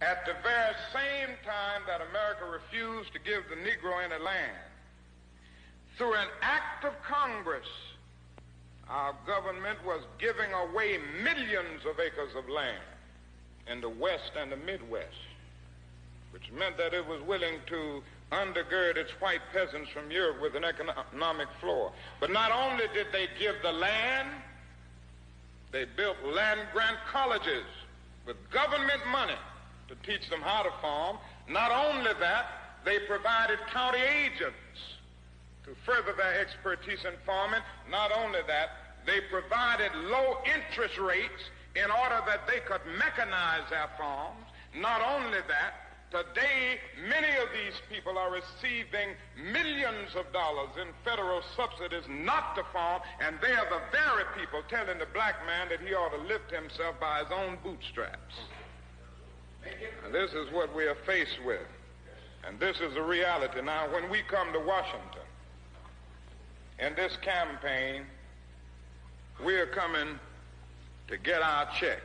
at the very same time that America refused to give the Negro any land, through an act of Congress, our government was giving away millions of acres of land in the West and the Midwest, which meant that it was willing to undergird its white peasants from Europe with an economic floor. But not only did they give the land, they built land grant colleges with government money to teach them how to farm. Not only that, they provided county agents to further their expertise in farming. Not only that, they provided low interest rates in order that they could mechanize their farms. Not only that, Today, many of these people are receiving millions of dollars in federal subsidies not to farm, and they are the very people telling the black man that he ought to lift himself by his own bootstraps. And this is what we are faced with. And this is the reality. Now, when we come to Washington in this campaign, we are coming to get our check.